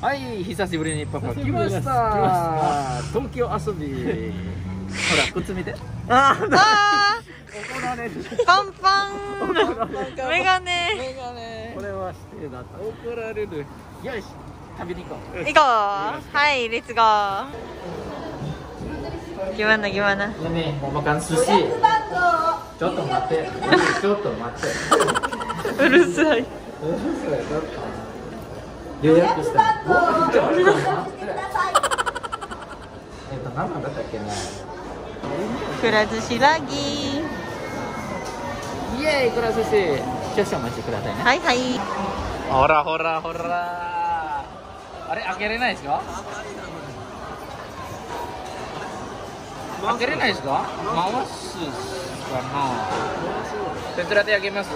はい、久しぶりにパパ来ました。東京遊び。ほら、靴見て。あーあ怒られるーパンパンメガネこれは指定だった。怒られる。よし、食べに行こう。行こうはいレッツゴー gimana gimana Ini mau makan sushi. Coto mate. Coto mate. うるさい予約した。おちょっと待ってえっと、何番だったっけな。くら寿司ラギイエーイ、くら寿司。少々お待ちくださいね。はいはいほらほらほら。あれ、開けれないですか？開けれないですか？回すかな天ぷらで揚げます？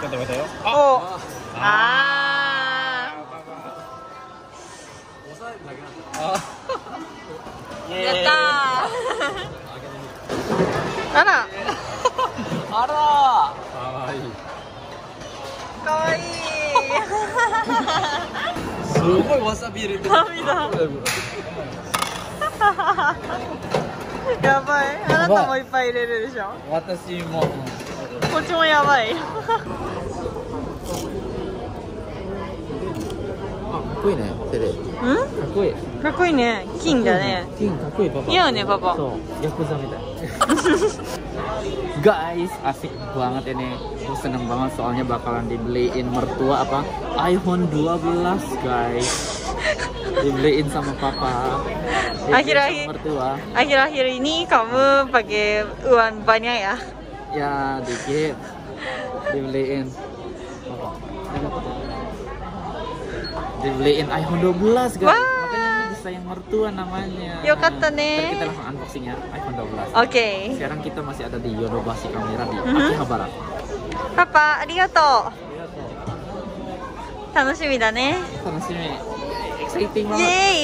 ちょっと待ってよ。おあ。あー。やったー。あら。あらかわいい。かわいい。すごいわさび入れてる。涙。やばい。あなたもいっぱい入れるでしょ。私も。こっちもやばいっこいいね、テレ。かんっこいい。かっこいいね金だね金かっこいいパパ。いいよねパパそう、yakuzaみたい。Guys, asik banget ini. Aku seneng banget soalnya bakalan dibeliin mertua apa? iPhone 12, guys. Dibeliin sama papa. Dibeliin Akhir-akhir- sama mertua. akhir-akhir ini kamu pakai uang banyak ya Ya, dikit. Dibeliin. dibeliin iPhone 12 guys. Wow. Makanya sayang mertua namanya. Yokata nih. Ntar kita langsung unboxing ya iPhone 12. Oke. Okay. Sekarang kita masih ada di Yodobashi Kamera di mm-hmm. Akihabara. mm -hmm. Papa, arigato. Arigato. Tanoshimi da ne. Tanoshimi. Exciting banget. Yay.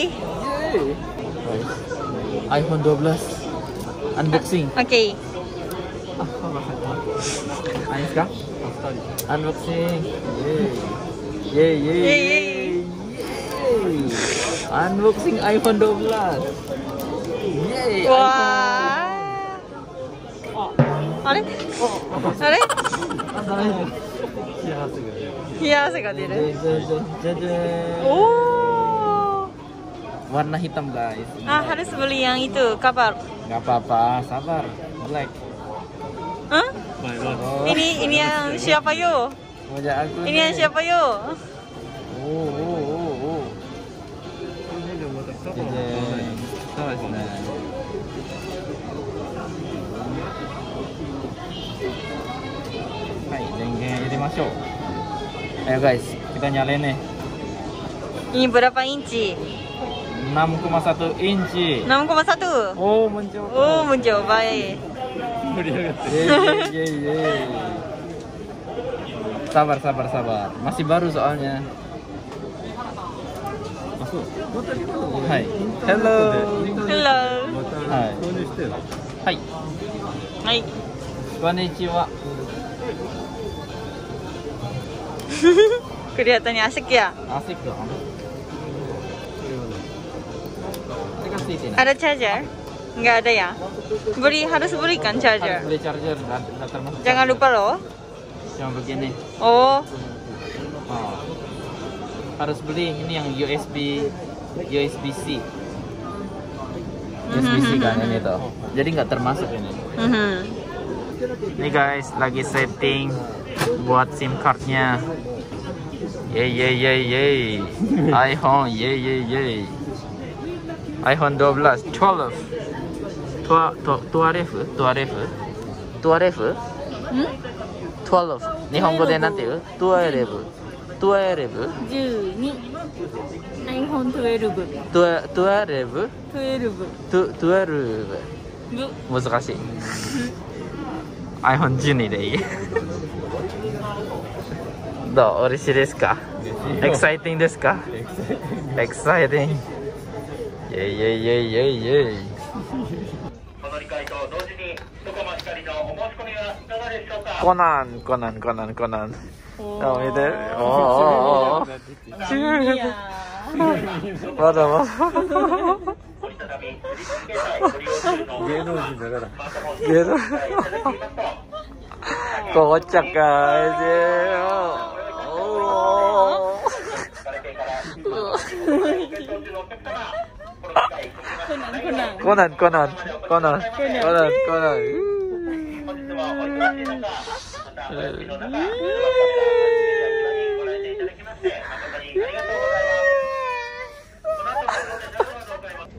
Yay. iPhone 12 unboxing. Ah, oke. Okay. Anis ka? Unboxing. Yay. Yay, yay. Yay, yay. Yeay. Unboxing iPhone 12. Yeay. わ iPhone. ーあれあれ冷や汗が出る Jajan. おー Warna hitam guys. ah harus beli yang itu kabar Gak apa-apa, sabar. Black. Hah? Oh, ini ini yang siapa yo Wajah aku ini yang nih. siapa yo Oh, oh, oh, oh. そうですね。はい、電源入れましょう。Ayo guys, kita nyalain nih. ini berapa inci 6,1 inci. 6,1 Oh, muncul. oh muncul baik Yeay, yeay, yeay, yeay. Sabar, sabar, sabar. Masih baru soalnya. Masuk. Hai. Hello. hello はい。はい。はいこんにちは。 kelihatannya asik ya Asik dong. Ini kan titi, nah. ada charger nggak ada ya beli harus belikan Harus charger beli charger, nggak nggak termasuk. jangan lupa loh Yang begini. oh Oh. Harus beli ini yang USB USB-C. USB-C kan ini tuh. Jadi nggak termasuk ini. mhm. Nih guys, lagi setting buat SIM cardnya. Yeay yeay yeay yeay. iPhone yeay yeay yeay. iPhone 12, 12. Tua, tu, 12? 12? 12? ん 12. 日本語でなんて言う ?12. 12? 12 iPhone 12 12? 12 Tu- 12. ぶ難しい。iPhone 12でいいどう嬉しいですかエクサイティングですかエクサイティングイェイイェイイェイイェイイェイこの理解と同時に外間光のお申し込みはいかがでしょうか？コナンコナンコナンコナン 어미들 어. 어. 어, 어 지금 맞아 맞아. 얘도 지나가라. 얘도. 그거 잠깐 이제. 코난 코난 코난 코난 코난 코난.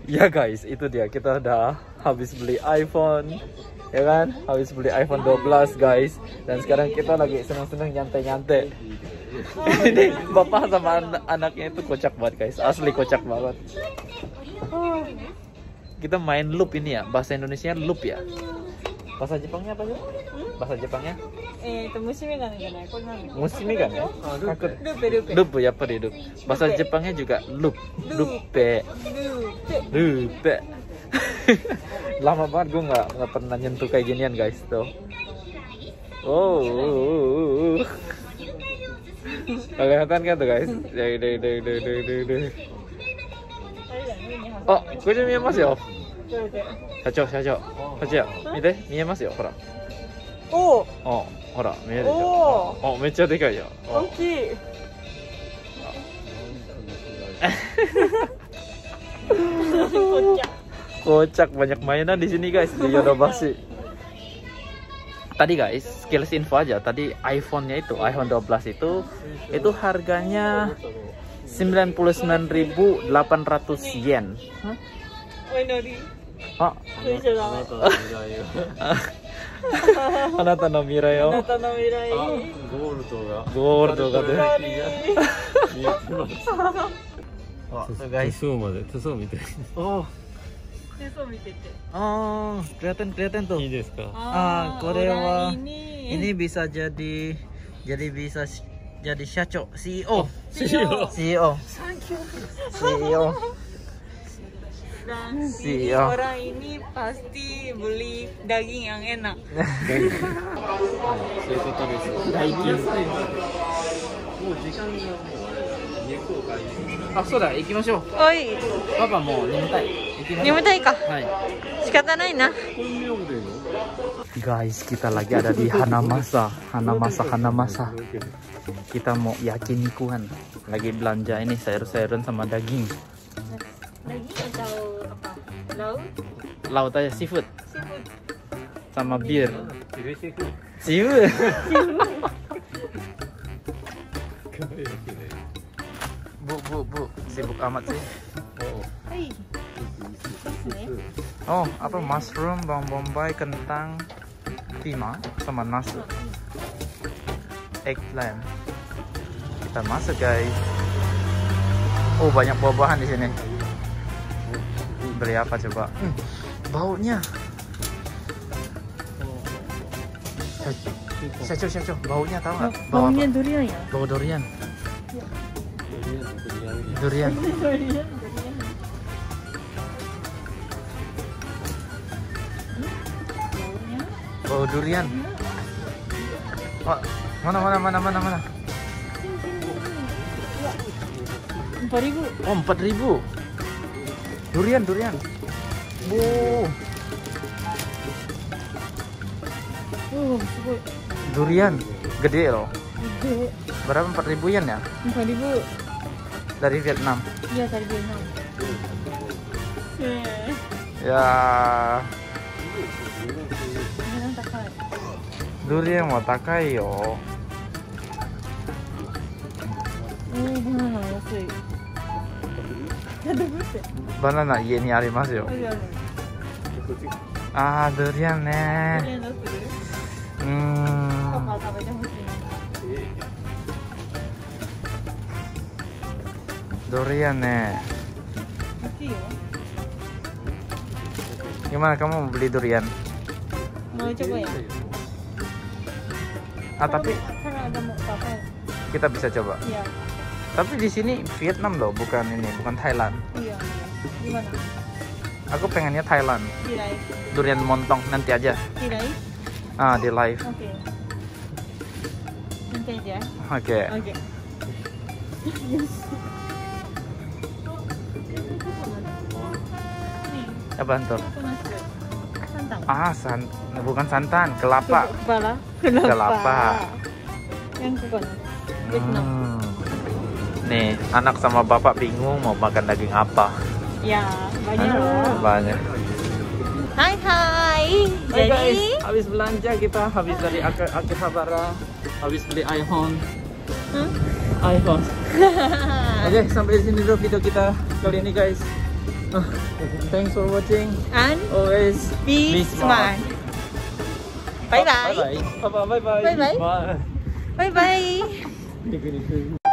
Ya guys, itu dia. Kita udah habis beli iPhone ya kan? Habis beli iPhone 12 guys. Dan sekarang kita lagi senang-senang nyantai-nyantai. Ini bapak sama an- anaknya itu kocak banget guys. Asli kocak banget. Kita main loop ini ya. Bahasa Indonesia loop ya. Bahasa Jepangnya apa sih bahasa Jepangnya? Eh, itu kan ya? Oh, lupe. Lupe, lupe. Ya pada lupe. Bahasa. Jepangnya juga lup. Lupe. Lupe. Lama banget gue nggak nggak pernah nyentuh kayak ginian guys tuh. Oh. oh, oh, oh Kelihatan kan tuh guys? Dari dari dari dari dari dari. Oh, これで見えますよ。社長、社長、こちら見て見えますよ、ほら。おおおほら見えるでしょおめっちゃでかいよ大きい。こっちゃ。 Kocak banyak mainan di sini guys di Yodobashi. Tadi guys, skills info aja. Tadi iPhone-nya itu, iPhone 12 itu itu harganya 99.800 yen. お祈り。 あなたの未来を。あなたの未来。ゴールドが。ゴールドが出る。見えてます。あ、すごい。手相まで、手相見て。お。ああ。Dan ini Iya. orang ini pasti beli daging yang enak. そういうことです。大金。もう時間がもうあれ猫を借りる。あ、そうだ、行きましょう。おい、パパもう眠たい。行きましょう眠たいか。はい。仕方ないな。 Guys, kita lagi ada di Hanamasa. Hanamasa, Hanamasa. Kita mau yakinikuan. Lagi belanja ini sayur-sayuran sama daging. Daging atau laut? Laut aja seafood. Seafood. Sama bir seafood. Seafood. Bu bu bu. Sibuk amat sih. Oh, apa mushroom, bawang bombay, kentang, timah, sama nasi. Eggplant. Kita masuk guys. Oh, banyak buah-buahan di sini. Beli apa coba? Hmm, baunya. Syacu, syacu, baunya tahu nggak? Bau apa? durian ya? Bau durian. Durian. Durian. Bau durian. Oh, mana mana mana mana mana? Empat ribu. Oh, 4000 Durian, durian. Bu, Oh, すごい。 durian. Gede loh. Gede. Berapa 4000 yen ya? Empat ribu. Dari Vietnam. Iya, tadi dia enam. Eh, Ya, ini takai. durian mau takai yo. Oh, banana 安い。 なんでぶって。 Banana 家にありますよあ。るある。 Ah, durian ド ne. リアンどうする？ Hmm. パパ食べてほしいな。 Durian ne. 美味しいよ。 Gimana kamu mau beli durian? Mau coba ya? Ah, tapi Karena ada mau apa? kita bisa coba. Iya. Tapi di sini Vietnam loh, bukan ini, bukan Thailand. Iya. Gimana? Aku pengennya Thailand. Di live. Durian montong nanti aja. Di live? Ah, di live. Oke. Nanti aja. Oke. Oke. Apa tuh? Coconut. Santan. Ah, san bukan santan, kelapa. Kepala. Kenapa? Kelapa. Yang. Vietnam. Hmm. Nih, anak sama bapak bingung mau makan daging apa. Ya, banyak Ah, loh. banyak. Hai hai. Hai Jadi guys, habis belanja kita, habis dari Ak- Akihabara, habis beli iPhone. Hah? iPhone. Oke, sampai sini dulu video kita kali ini guys. Ah, thanks for watching. and Always be, smart. Bye bye. Bye bye. Bye bye. Bye bye. Bye. Bye bye. Bye.